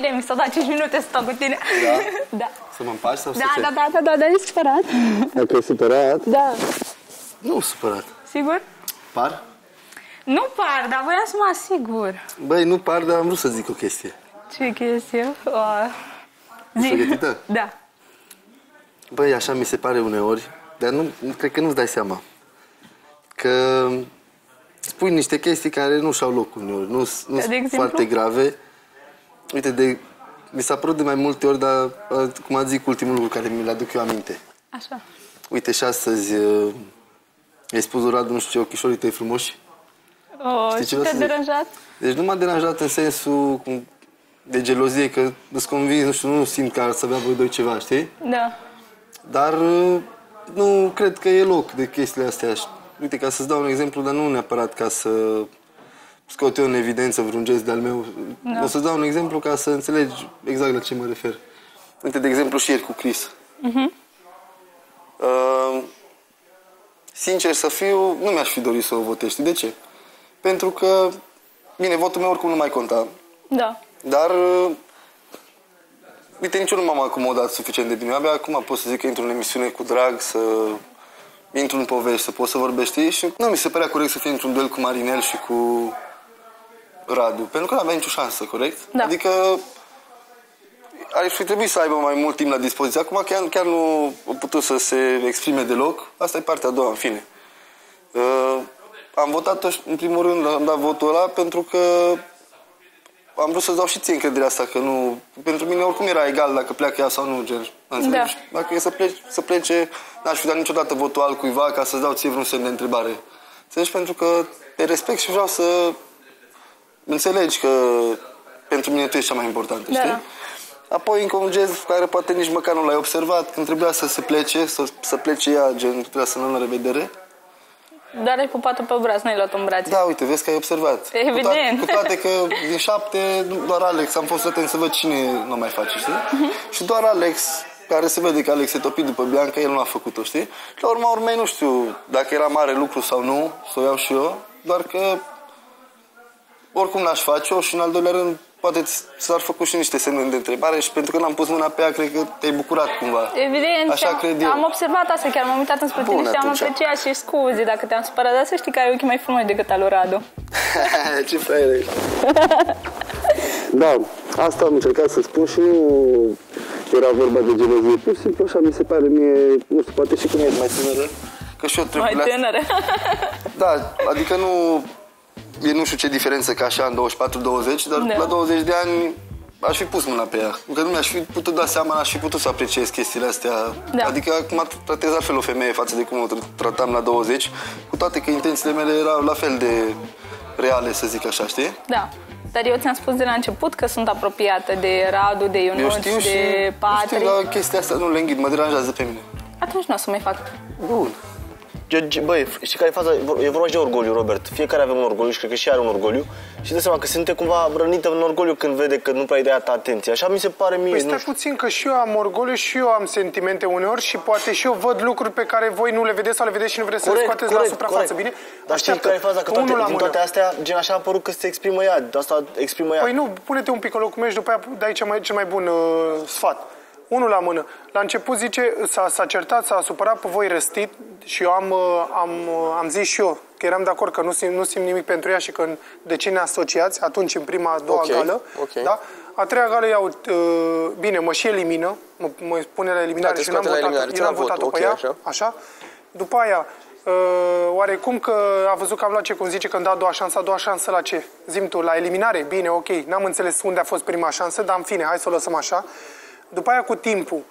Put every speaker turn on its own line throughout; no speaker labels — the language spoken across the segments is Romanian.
Bine, mi s-a dat 5 minute să stau cu tine.
Da?
da.
Să mă împaci sau să
Da,
ce?
da, da, da, da, da, e supărat.
Dacă e supărat?
Da.
Nu supărat.
Sigur?
Par?
Nu par, dar voiam să mă asigur.
Băi, nu par, dar am vrut să zic o chestie.
Ce chestie? O...
Ești pregătită?
Da.
Băi, așa mi se pare uneori, dar nu, nu cred că nu-ți dai seama. Că spui niște chestii care nu și-au loc uneori, nu sunt
exemplu?
foarte grave. Uite, de, mi s-a părut de mai multe ori, dar uh, cum am zic ultimul lucru care mi-l aduc eu aminte.
Așa.
Uite, și astăzi uh, ai spus lui Radu, nu știu ce, ochișorii tăi frumoși.
O,
Știi
și
ce vreau
te-a
să zic?
deranjat?
Deci nu m-a deranjat în sensul cum- de gelozie, că îți convins, nu știu, nu simt că ar să avea voi doi ceva, știi?
Da.
Dar uh, nu cred că e loc de chestiile astea. Uite, ca să-ți dau un exemplu, dar nu neapărat ca să scot eu în evidență vreun gest de-al meu.
Da.
O să-ți dau un exemplu ca să înțelegi exact la ce mă refer. Uite, de exemplu, și ieri cu Chris. Uh, sincer să fiu, nu mi-aș fi dorit să o votez. Știi de ce? Pentru că, bine, votul meu oricum nu mai conta.
Da.
Dar, uh, uite, nici eu nu m-am acomodat suficient de bine. Abia acum pot să zic că intru în emisiune cu drag, să intru în povești, să pot să vorbești știi? și nu mi se părea corect să fie într-un duel cu Marinel și cu Radu, pentru că nu avea nicio șansă, corect?
Da.
Adică ar fi trebuit să aibă mai mult timp la dispoziție. Acum chiar, chiar nu a putut să se exprime deloc. Asta e partea a doua, în fine. Uh, am votat în primul rând, am dat votul ăla pentru că am vrut să-ți dau și ție încrederea asta, că nu... Pentru mine oricum era egal dacă pleacă ea sau nu, gen. Înțelegi? Dacă e să, plece, să plece, n-aș fi dat niciodată votul altcuiva ca să-ți dau ție vreun semn de întrebare. Înțelegi? Pentru că te respect și vreau să înțelegi că pentru mine tu ești cea mai importantă,
Da.
știi? Apoi încă un gest care poate nici măcar nu l-ai observat, când trebuia să se plece, să, să plece ea, gen, trebuia să ne la revedere.
Dar ai pupat-o pe braț, n-ai luat-o în brațe.
Da, uite, vezi că ai observat.
Evident.
Cu toate, cu toate că din șapte, doar Alex, am fost atent să văd cine nu mai face, știi? Și doar Alex, care se vede că Alex e topit după Bianca, el nu a făcut-o, știi? Și la urma urmei, nu știu dacă era mare lucru sau nu, să o iau și eu, doar că oricum n-aș face-o și în al doilea rând poate ți- s-ar făcut și niște semne de întrebare și pentru că n-am pus mâna pe ea, cred că te-ai bucurat cumva.
Evident,
Așa
am,
cred eu.
am observat asta, chiar m-am uitat înspre
Bun,
tine și am
atunci.
apreciat și scuze dacă te-am supărat, dar să știi că ai ochii mai frumoși decât al lui Radu.
Ce fraier ești. Da, asta am încercat să spun și nu era vorba de gelozie. Pur și simplu așa mi se pare mie, nu știu, poate și când ești mai tânără, că și eu
Mai
treburile
tânără.
Da, adică nu e nu știu ce diferență ca așa în 24-20, dar
Da.
la 20 de ani aș fi pus mâna pe ea. Că nu mi-aș fi putut da seama, n-aș fi putut să apreciez chestiile astea.
Da.
Adică acum tratez altfel o femeie față de cum o tra- tratam la 20, cu toate că intențiile mele erau la fel de reale, să zic așa, știi?
Da. Dar eu ți-am spus de la început că sunt apropiată de Radu, de
Eu
Ionuț,
știu și
de Patri.
știu, la chestia asta nu le înghit, mă deranjează pe mine.
Atunci nu o să mai fac.
Bun.
Ge- ge- Băi, știi care e faza? E vorba și de orgoliu, Robert. Fiecare avem un orgoliu și cred că și are un orgoliu. Și dă seama că se simte cumva rănită în orgoliu când vede că nu prea îi dai atâta atenție. Așa mi se pare mie.
Păi
nu
stai
știu.
puțin că și eu am orgoliu și eu am sentimente uneori și poate și eu văd lucruri pe care voi nu le vedeți sau le vedeți și nu vreți să le scoateți la suprafață, bine?
Dar știi care e faza? Că toate,
unul la
din
mână.
toate astea, gen așa a părut că se exprimă ea. De asta exprimă ea.
Păi nu, pune-te un pic în locul meu și după aia dai cel mai, cel mai bun uh, sfat. Unul la mână. La început zice, s-a, s-a certat, s-a supărat pe voi răstit și eu am, uh, am, uh, am zis și eu că eram de acord că nu simt, nu simt nimic pentru ea și că de ce ne asociați atunci în prima, a doua
Ok,
gală.
ok.
Da? A treia gală iau, uh, bine, mă și elimină, mă, mă pune la eliminare
Da, te
și n-am
scoate la
votat,
eliminare,
eu n-am
ți-l
votat-o
vot,
pe
ok,
ea,
așa.
așa. După aia, uh, oarecum că a văzut că am luat ce cum zice că îmi da a doua șansă, a doua șansă la ce? Zim tu, la eliminare? Bine, ok, n-am înțeles unde a fost prima șansă, dar în fine, hai să o lăsăm așa. După aia cu timpul,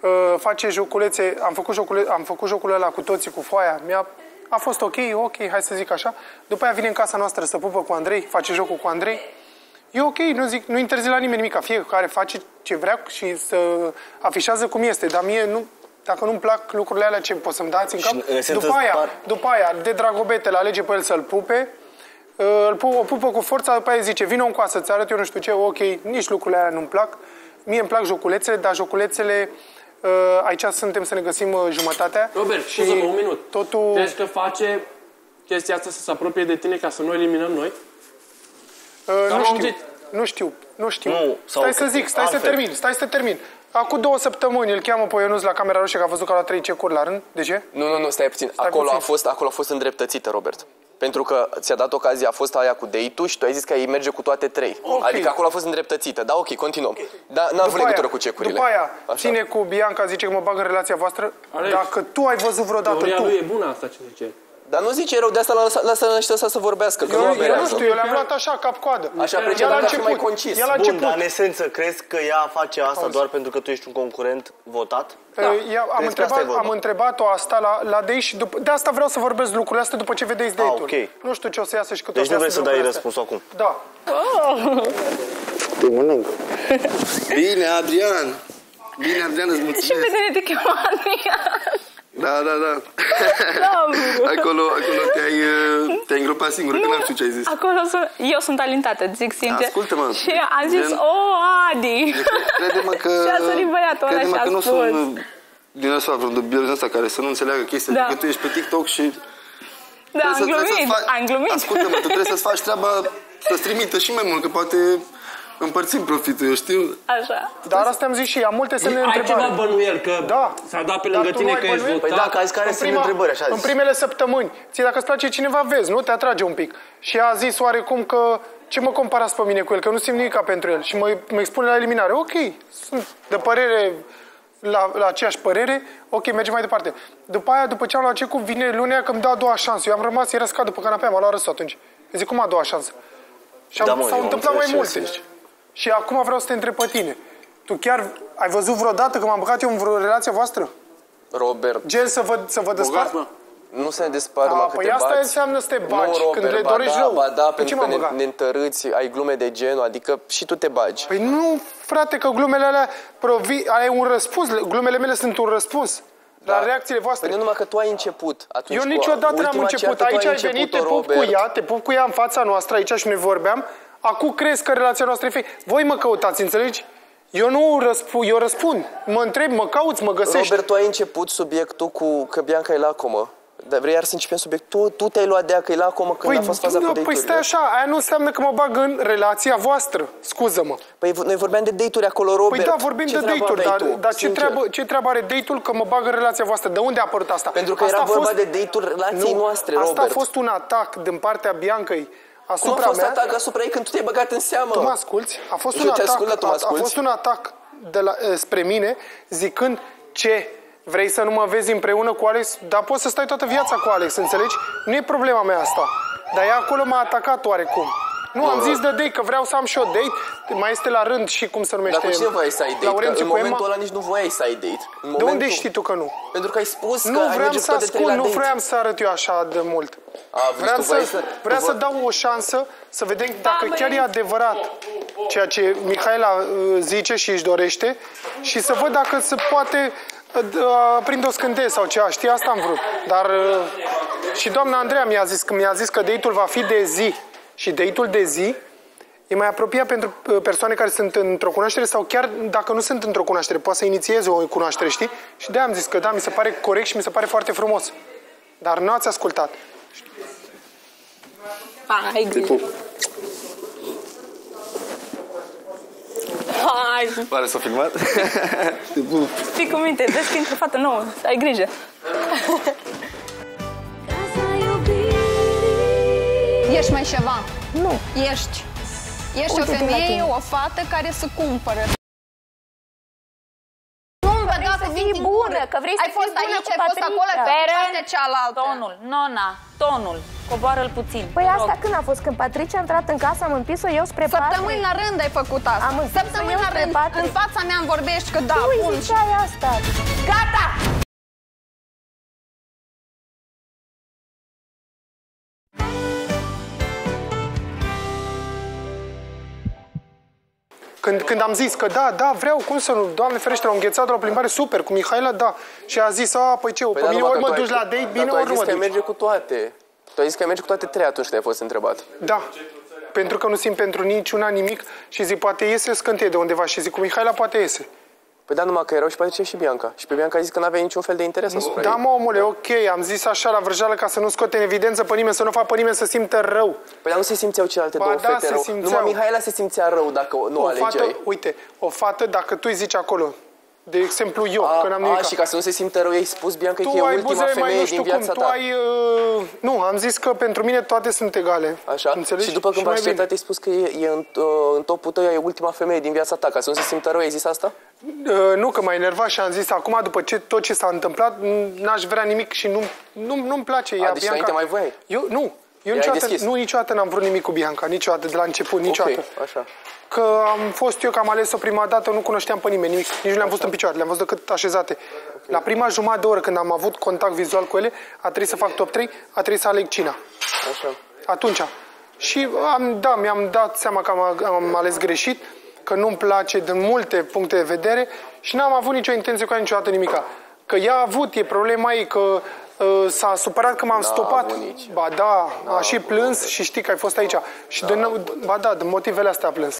uh, face joculețe, am făcut, jocule, am făcut jocul ăla cu toții, cu foaia, mi-a, a fost ok, ok, hai să zic așa. După aia vine în casa noastră să pupă cu Andrei, face jocul cu Andrei. E ok, nu zic, nu interzic la nimeni nimic, fiecare face ce vrea și să afișează cum este, dar mie nu, dacă nu-mi plac lucrurile alea, ce pot să-mi dați în
Și,
cap?
în esență,
După aia,
par-
după aia, de dragobete, la alege pe el să-l pupe, uh, îl pu- o pupă cu forța, după aia zice, vină în coasă, ți arăt eu nu știu ce, ok, nici lucrurile alea nu-mi plac. Mie îmi plac joculețele, dar joculețele, uh, aici suntem să ne găsim uh, jumătatea.
Robert,
și
scuză-mă un minut.
Totul...
Crezi că face chestia asta să se apropie de tine ca să nu eliminăm noi?
Uh,
am
nu știu,
auzit.
nu știu. Nu știu.
Nu, sau
stai să
că-
zic, stai
altfel.
să termin, stai să termin. Acum două săptămâni îl cheamă pe Ionuț la Camera Roșie că a văzut că a luat trei cecuri la rând. De ce?
Nu, nu, nu, stai puțin. acolo,
puțin.
A fost, acolo a fost îndreptățită, Robert. Pentru că ți-a dat ocazia, a fost aia cu date și tu ai zis că ai merge cu toate trei.
Ok.
Adică acolo a fost îndreptățită. Da, ok, continuăm. Da, n-a avut legătură cu cecurile.
După aia,
Așa.
ține cu Bianca, zice că mă bag în relația voastră.
Alex.
Dacă tu ai văzut vreodată
Teoria
tu...
lui e bună asta ce zice.
Dar nu zice rău, de asta lasă, lasă ăștia să, să vorbească, că
Eu,
nu
eu
aberează.
nu știu, eu le-am luat așa, cap-coadă.
Aș
Ea
aprecia
la
dacă ar fi mai
început-
concis.
ea la
Bun,
început,
dar în esență, crezi că ea face asta doar pentru că tu ești un concurent votat?
Da. Eu, am,
Crezi că asta
întrebat,
e vorba?
am întrebat-o asta la, la date și după, de asta vreau să vorbesc lucrurile astea după ce vedeți date-ul.
ok.
Nu știu ce o să iasă și cât
Deci
o să
nu vrei
iasă
să dai
din lucrurile
răspunsul acum.
astea. Da.
Te mănânc.
Bine, Adrian. Bine, Adrian, îți
Și
mulțumesc.
pe tine te cheamă Adrian.
Da, da, da.
Da,
acolo, acolo te-ai, uh, te-ai îngropat singur, că n-am știut ce ai zis.
Acolo sunt, eu sunt talentată, îți zic sincer.
Ascultă-mă.
Și am zis,
Gen-
oh, Adi.
Crede-mă că...
Și a sărit băiatul ăla
crede-mă
și a
că nu
spus.
sunt uh, din ăsta vreun dubios ăsta care să nu înțeleagă chestia.
Da.
Că tu ești pe TikTok și...
Da, am
trebuie să- trebuie
glumit,
să-ți faci-
am glumit.
Ascultă-mă, tu trebuie să-ți faci treaba să-ți trimită și mai mult, că poate împărțim profitul, eu știu.
Așa.
Dar asta am zis și ea, multe semne de
Ai ceva
întrebare.
bănuiel că
Da.
s-a dat pe
Dar
lângă
tu
tine
nu ai
că ești
bănuieli?
Păi
votat.
da, că ai zis care
În
sunt
prima-
întrebări, așa
În
zis.
primele săptămâni, ție dacă îți place cineva, vezi, nu? Te atrage un pic. Și a zis oarecum că ce mă comparați pe mine cu el, că nu simt nimic pentru el și mă, mă expune la eliminare. Ok, sunt de părere la, la aceeași părere, ok, mergem mai departe. După aia, după ce am luat ce cu vine lunea că îmi dă a doua șansă. Eu am rămas, era scat după canapea, m-a luat râsul atunci. Eu zic, cum a doua șansă? Și
Da,
am,
mă,
s-au
eu
întâmplat mai
înțeleg ce
multe.
Zici.
Și acum vreau să te întreb pe tine. Tu chiar ai văzut vreodată că m-am băgat eu în vreo relație voastră?
Robert,
Gen să vă, să vă despart?
mă.
nu se ne despart,
Da,
mă, că
păi
te
asta
bați.
înseamnă să te bagi,
nu, Robert,
când le
ba
dorești
da,
rău.
Ba da,
Pe ce
pentru că
m-am
ne,
băgat?
ne întărâți, ai glume de genul, adică și tu te bagi.
Păi nu, frate, că glumele alea provi, ai un răspuns. Glumele mele sunt un răspuns la reacțiile voastre.
Păi nu numai că tu ai început atunci
Eu
cu
niciodată n-am
ultima
început.
ceartă, tu
Aici ai venit, te
început-o,
pup cu
Robert.
ea, te pup cu ea în fața noastră aici și noi vorbeam. Acum crezi că relația noastră e fake. Voi mă căutați, înțelegi? Eu nu răspund, eu răspund. Mă întreb, mă cauți, mă găsești.
Robert, tu ai început subiectul cu că Bianca e lacomă. Dar vrei iar să începem subiectul? Tu, tu te-ai luat de ea că e lacomă când a fost faza
nu,
cu
păi
date-urile.
stai așa, aia nu înseamnă că mă bag în relația voastră. Scuză-mă.
Păi noi vorbeam de date-uri acolo, Robert.
Păi da, vorbim
Ce
de
treabă
date-uri,
aveai
dar,
tu,
dar ce,
sincer?
treabă, ce treabă are date-ul că mă bag în relația voastră? De unde a apărut asta?
Pentru că
asta
era
a
vorba
fost,
de date-uri relației
nu,
noastre,
Asta
Robert.
a fost un atac din partea Biancăi
Cum a
asupra
fost
mea.
atac asupra ei când tu te-ai băgat în seamă?
Tu mă asculți? A fost
Eu
un
te
atac,
ascult, dar tu mă
a, a
asculți?
fost un atac de la, eh, spre mine zicând ce vrei să nu mă vezi împreună cu Alex, dar poți să stai toată viața cu Alex, înțelegi? Nu e problema mea asta. Dar ea acolo m-a atacat oarecum. Nu, am zis de date, că vreau să am și o date. Mai este la rând și cum se numește.
Dar cu cine voiai să ai date? Că
Laurențiu
în
cu
momentul
Emma?
ăla nici nu voiai să ai date. În
De
momentul...
unde știi tu că nu?
Pentru că ai spus
Nu
că ai
vreau
merge cu
să
toate trei
ascult,
la
nu
date.
vreau să arăt eu așa de mult.
A, vezi,
vreau
tu
să,
voiai să-
vreau
tu
să
vo-
dau o șansă să vedem dacă
băi.
chiar e adevărat ceea ce Mihaela uh, zice și își dorește și să văd dacă se poate uh, uh, prinde o scânteie sau ceva. Știi, asta am vrut. Dar uh, și doamna Andreea mi-a zis că mi-a zis că date-ul va fi de zi. Și date-ul de zi e mai apropiat pentru uh, persoane care sunt într-o cunoaștere sau chiar dacă nu sunt într-o cunoaștere, poate să inițieze o cunoaștere, știi? Și de am zis că da, mi se pare corect și mi se pare foarte frumos. Dar nu ați ascultat.
Hai, grijă. Hai,
Pare s-a filmat? Te pup.
fii cu minte, vezi că intră fată nouă, ai grijă.
Casa iubirii
Ești mai ceva.
Nu.
Ești. Ești
Uite-te
o
la
femeie,
tine.
o fată care se cumpără.
Nu,
Bă,
vrei
da,
să
cuvinte
fii
bune.
bună, că vrei să
Ai
fii
fost
bună
aici,
cu
ai fost
Patricia.
acolo, ai fost
Fere,
partea cealaltă.
Tonul, nona, tonul. Coboară-l puțin.
Păi
te
asta
rog.
când a fost? Când Patricia a intrat în casă, am împins-o eu spre
Săptămâni la rând ai făcut asta.
Am înțeles,
Săptămâni
eu
la
spre
rând,
Patrick.
în fața mea îmi vorbești că da,
Tu îi
bun.
ziceai asta.
Gata!
Când, când am zis că da, da, vreau, cum să nu, Doamne ferește, l-am înghețat de la o plimbare, super, cu Mihaela, da. Și a zis, a, păi ce,
Păi
pe
da,
mine
numai
ori
că
mă
tu ai-
duci la date,
dar
bine,
tu ai
ori nu
zis
mă
că ai
duci.
merge cu toate. Tu ai zis că ai merge cu toate trei atunci când ai fost întrebat.
Da, pentru că nu simt pentru niciuna nimic și zic, poate iese scânteie de undeva și zic, cu Mihaela poate iese.
Păi da, numai că erau și Patricia și Bianca. Și pe Bianca a zis că n-avea niciun fel de interes asupra
Da,
ei.
mă, omule, ok, am zis așa la vrăjeală ca să nu scoate în evidență pe nimeni, să nu fac pe nimeni să simtă rău.
Păi dar nu se simțeau celelalte
Ba
două
da,
fete
se
rău.
simțeau.
Numai Mihaela se simțea rău dacă nu
o
alegeai.
fată, uite, o fată, dacă tu îi zici acolo, de exemplu eu,
A,
că n-am
a,
nimic.
și ca să nu se simtă rău, ei spus Bianca că
tu
e
ai
ultima
buzele mai
femeie
nu
din
știu cum,
viața
tu
ta.
ai... Uh, nu, am zis că pentru mine toate sunt egale.
Așa?
Înțelegi?
Și după când v-ați
mai bine.
certat, ai spus că e, e în, uh, în topul tău, e ultima femeie din viața ta. Ca să nu se simtă rău, ai zis asta?
Uh, nu, că m-a enervat și am zis acum, după ce tot ce s-a întâmplat, n- n-aș vrea nimic și nu, nu, nu-mi place ea,
deci
Bianca.
înainte mai voiai?
Eu, nu. Eu
I-ai
niciodată,
deschis?
nu, niciodată n-am vrut nimic cu Bianca, niciodată, de la început, niciodată.
Ok, așa.
Că am fost eu, că am ales-o prima dată, nu cunoșteam pe nimeni, nimic, nici nu le-am văzut în picioare, le-am văzut decât așezate. La prima jumătate de oră, când am avut contact vizual cu ele, a trebuit să fac top 3, a trebuit să aleg cina.
Așa.
Atunci. Și am, da, mi-am dat seama că am, am ales greșit, că nu-mi place din multe puncte de vedere și n-am avut nicio intenție cu ea niciodată nimica. Că ea a avut, e problema ei că uh, s-a supărat că m-am stopat.
avut nici.
Ba da, a și plâns și știi că ai fost aici. Și de, ba da, de motivele astea a plâns.